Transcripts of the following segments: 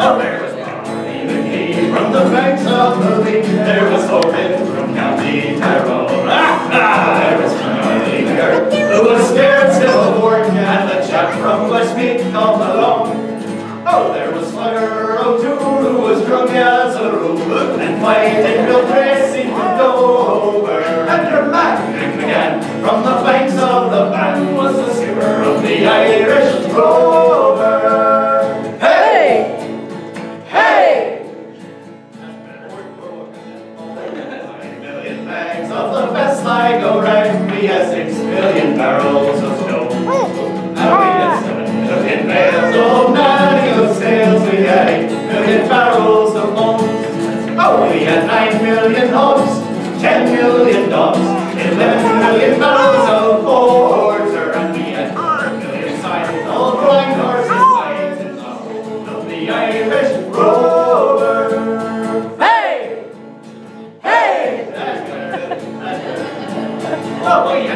There was County McKee from the banks of the Lee. There was Hogan from County Tyrone. Ah, there was County Kirk, who was scared still of Wharton, and the chap from Westmeath called along. Oh, there was Slugger O'Toole, who was drunk as a rule, and fighting Bill Tracy. We had six million barrels of snow. And we had seven million bales of nautical sails. We had eight million barrels of bones. Oh, we had nine million hogs, ten million dogs, eleven million barrels of porter, and we had four million sizes of blind horses, sizes of the Irish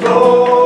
go.